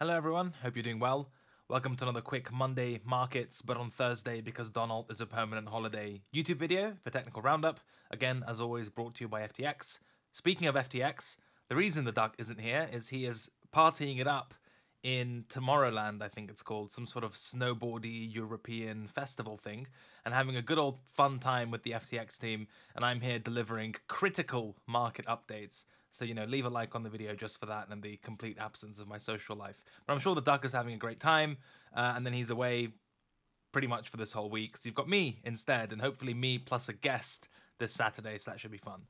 Hello, everyone. Hope you're doing well. Welcome to another quick Monday markets, but on Thursday because DonAlt is a permanent holiday YouTube video for Technical Roundup. Again, as always, brought to you by FTX. Speaking of FTX, the reason the duck isn't here is he is partying it up in Tomorrowland, I think it's called, some sort of snowboardy European festival thing, and having a good old fun time with the FTX team. And I'm here delivering critical market updates. So, you know, leave a like on the video just for that and the complete absence of my social life. But I'm sure the duck is having a great time, uh, and then he's away pretty much for this whole week. So you've got me instead, and hopefully me plus a guest this Saturday, so that should be fun.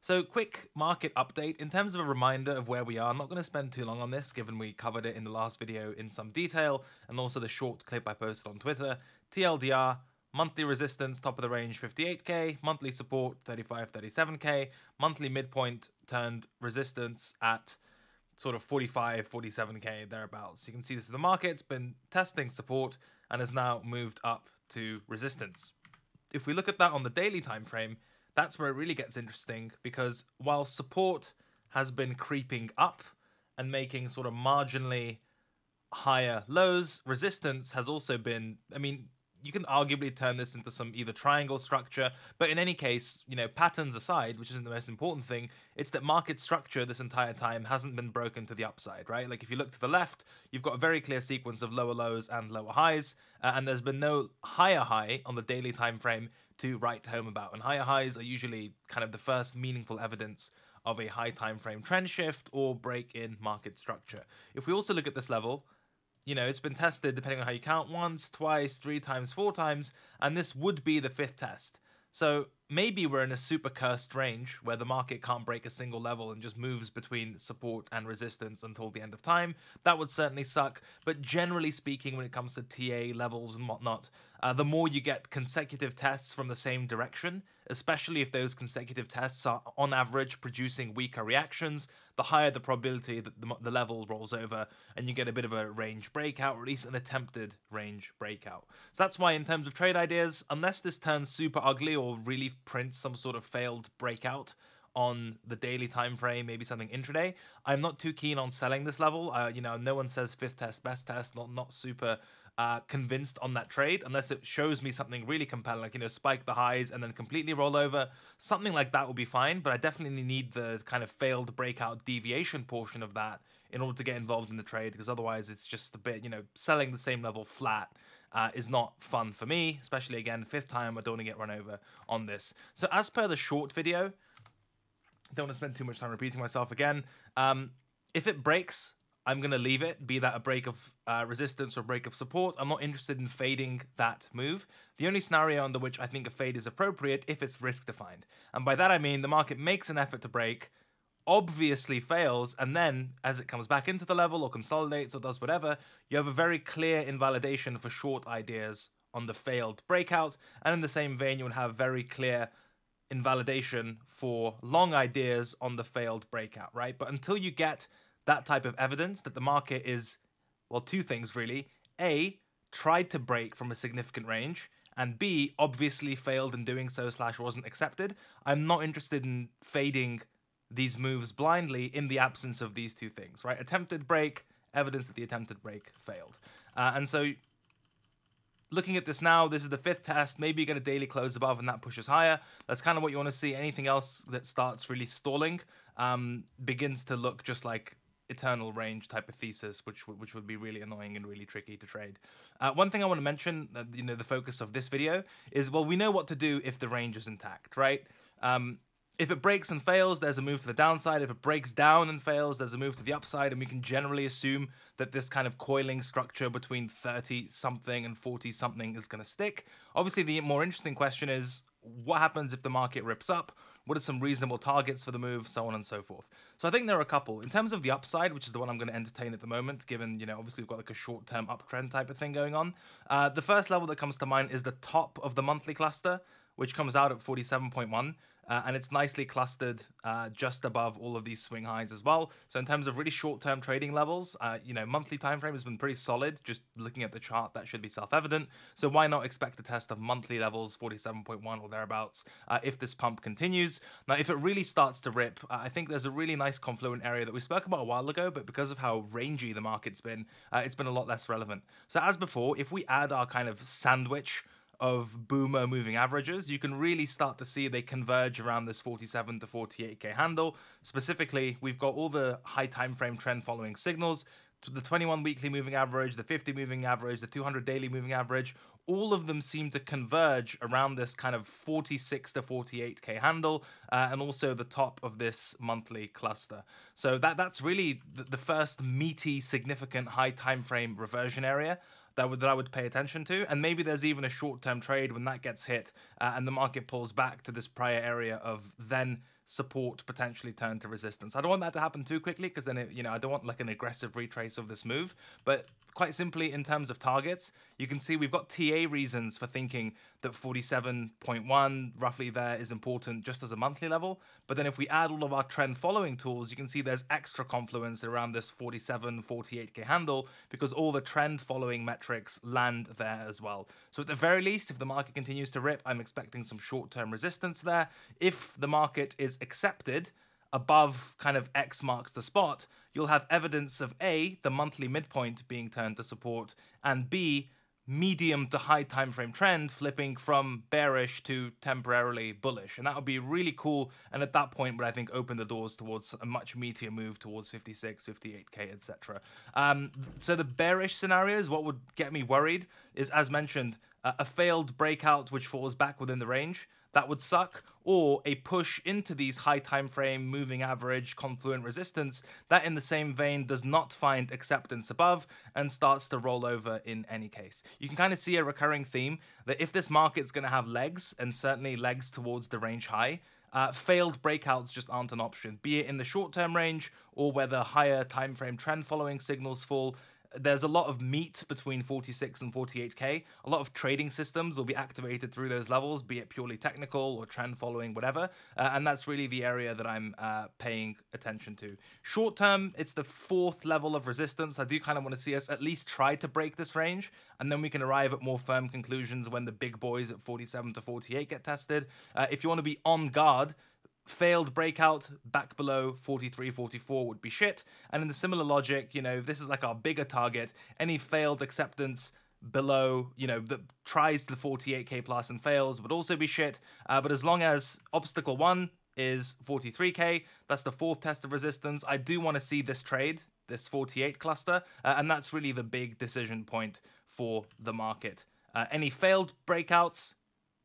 So, quick market update. In terms of a reminder of where we are, I'm not going to spend too long on this, given we covered it in the last video in some detail, and also the short clip I posted on Twitter. TLDR, monthly resistance, top of the range 58k, monthly support 35, 37k, monthly midpoint turned resistance at sort of 45, 47k, thereabouts. You can see this is the market, it's been testing support and has now moved up to resistance. If we look at that on the daily time frame, that's where it really gets interesting because while support has been creeping up and making sort of marginally higher lows, resistance has also been, I mean, you can arguably turn this into some either triangle structure, but in any case, you know, patterns aside, which isn't the most important thing, it's that market structure this entire time hasn't been broken to the upside, right? Like if you look to the left, you've got a very clear sequence of lower lows and lower highs, uh, and there's been no higher high on the daily time frame to write home about. And higher highs are usually kind of the first meaningful evidence of a high time frame trend shift or break in market structure. If we also look at this level, you know, it's been tested depending on how you count once, twice, three times, four times, and this would be the fifth test. So maybe we're in a super cursed range where the market can't break a single level and just moves between support and resistance until the end of time. That would certainly suck. But generally speaking, when it comes to TA levels and whatnot, uh, the more you get consecutive tests from the same direction, especially if those consecutive tests are on average producing weaker reactions, the higher the probability that the, the level rolls over and you get a bit of a range breakout, or at least an attempted range breakout. So that's why, in terms of trade ideas, unless this turns super ugly or really prints some sort of failed breakout, on the daily time frame, maybe something intraday. I'm not too keen on selling this level. Uh, you know, no one says fifth test, best test. Not not super uh, convinced on that trade unless it shows me something really compelling, like, you know, spike the highs and then completely roll over. Something like that will be fine, but I definitely need the kind of failed breakout deviation portion of that in order to get involved in the trade because otherwise it's just a bit, you know, selling the same level flat. Uh, is not fun for me, especially again, fifth time I don't want to get run over on this. So as per the short video, don't want to spend too much time repeating myself again. Um, if it breaks, I'm going to leave it, be that a break of uh, resistance or break of support. I'm not interested in fading that move. The only scenario under which I think a fade is appropriate if it's risk defined. And by that I mean the market makes an effort to break, obviously fails, and then as it comes back into the level or consolidates or does whatever, you have a very clear invalidation for short ideas on the failed breakout. And in the same vein, you would have very clear invalidation for long ideas on the failed breakout, right? But until you get that type of evidence that the market is, well, two things really. A, tried to break from a significant range, and B, obviously failed in doing so slash wasn't accepted. I'm not interested in fading these moves blindly in the absence of these two things, right? Attempted break, evidence that the attempted break failed. Uh, and so looking at this now, this is the fifth test. Maybe you get a daily close above and that pushes higher. That's kind of what you want to see. Anything else that starts really stalling um, begins to look just like eternal range type of thesis, which which would be really annoying and really tricky to trade. Uh, one thing I want to mention, uh, you know, the focus of this video is well, we know what to do if the range is intact, right? Um, if it breaks and fails, there's a move to the downside. If it breaks down and fails, there's a move to the upside. And we can generally assume that this kind of coiling structure between 30 something and 40 something is going to stick. Obviously, the more interesting question is what happens if the market rips up? What are some reasonable targets for the move? So on and so forth. So I think there are a couple. In terms of the upside, which is the one I'm going to entertain at the moment, given, you know, obviously we've got like a short term uptrend type of thing going on. Uh, the first level that comes to mind is the top of the monthly cluster which comes out at 47.1. uh, and it's nicely clustered uh, just above all of these swing highs as well. So in terms of really short-term trading levels, uh, you know, monthly time frame has been pretty solid. Just looking at the chart, that should be self-evident. So why not expect a test of monthly levels, 47.1 or thereabouts, uh, if this pump continues? Now, if it really starts to rip, uh, I think there's a really nice confluent area that we spoke about a while ago, but because of how rangy the market's been, uh, it's been a lot less relevant. So as before, if we add our kind of sandwich of boomer moving averages, you can really start to see they converge around this 47 to 48k handle. Specifically, we've got all the high time frame trend following signals, the 21 weekly moving average, the 50 moving average, the 200 daily moving average, all of them seem to converge around this kind of 46 to 48k handle uh, and also the top of this monthly cluster. So that that's really the, the first meaty significant high time frame reversion area that would that I would pay attention to. And maybe there's even a short term trade when that gets hit uh, and the market pulls back to this prior area of then support potentially turn to resistance. I don't want that to happen too quickly because then it, you know I don't want like an aggressive retrace of this move. But quite simply, in terms of targets, you can see we've got TA reasons for thinking that 47.1 roughly there is important just as a monthly level. But then if we add all of our trend following tools, you can see there's extra confluence around this 47, 48k handle because all the trend following metrics land there as well. So at the very least, if the market continues to rip, I'm expecting some short term resistance there. If the market is accepted, above kind of X marks the spot, you'll have evidence of A, the monthly midpoint being turned to support, and B, medium to high time frame trend flipping from bearish to temporarily bullish. And that would be really cool. And at that point would i think open the doors towards a much meatier move towards 56 58k etc um, so the bearish scenarios what would get me worried is as mentioned a failed breakout which falls back within the range that would suck, or a push into these high time frame moving average confluent resistance that in the same vein does not find acceptance above and starts to roll over in any case. You can kind of see a recurring theme that if this market's going to have legs and certainly legs towards the range high, uh, failed breakouts just aren't an option, be it in the short term range or whether higher time frame trend following signals fall there's a lot of meat between 46 and 48k. A lot of trading systems will be activated through those levels, be it purely technical or trend following, whatever. Uh, and that's really the area that I'm uh, paying attention to. Short term, it's the fourth level of resistance. I do kind of want to see us at least try to break this range, and then we can arrive at more firm conclusions when the big boys at 47 to 48 get tested. Uh, if you want to be on guard, failed breakout back below 43 44 would be shit. And in the similar logic you know this is like our bigger target. Any failed acceptance below you know that tries the 48k plus and fails would also be shit. Uh, but as long as obstacle one is 43k that's the fourth test of resistance. I do want to see this trade this 48 cluster uh, and that's really the big decision point for the market. Uh, any failed breakouts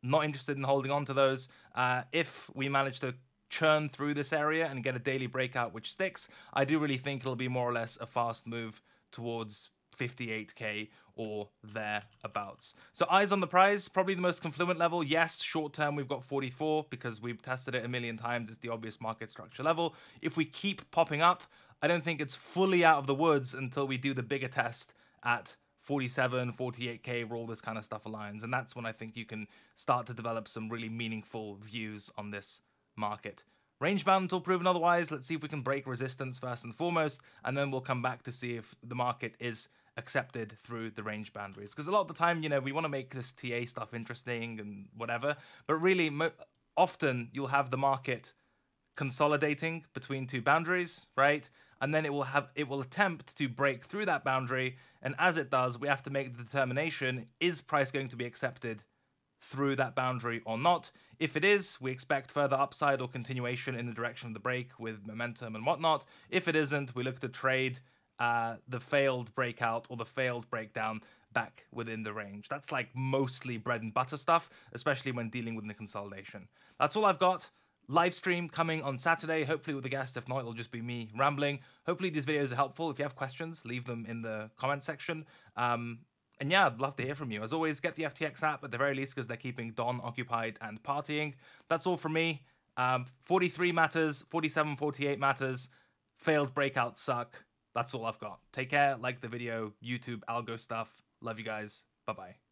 not interested in holding on to those. Uh, if we manage to churn through this area and get a daily breakout which sticks, I do really think it'll be more or less a fast move towards 58k or thereabouts. So eyes on the prize, probably the most confluent level. Yes, short term we've got 44 because we've tested it a million times. It's the obvious market structure level. If we keep popping up, I don't think it's fully out of the woods until we do the bigger test at 47, 48k where all this kind of stuff aligns. And that's when I think you can start to develop some really meaningful views on this market. Range bound until proven otherwise. Let's see if we can break resistance first and foremost, and then we'll come back to see if the market is accepted through the range boundaries. Because a lot of the time, you know, we want to make this TA stuff interesting and whatever, but really, often you'll have the market consolidating between two boundaries, right? And then it will have it will attempt to break through that boundary, and as it does, we have to make the determination: is price going to be accepted through that boundary or not. If it is, we expect further upside or continuation in the direction of the break with momentum and whatnot. If it isn't, we look to trade uh, the failed breakout or the failed breakdown back within the range. That's like mostly bread and butter stuff, especially when dealing with the consolidation. That's all I've got. Live stream coming on Saturday, hopefully with a guest. If not, it'll just be me rambling. Hopefully, these videos are helpful. If you have questions, leave them in the comment section. Um, and yeah, I'd love to hear from you. As always, get the FTX app at the very least because they're keeping Don occupied and partying. That's all from me. Um, 43 matters, 47, 48 matters. Failed breakouts suck. That's all I've got. Take care, like the video, YouTube, algo stuff. Love you guys. Bye bye.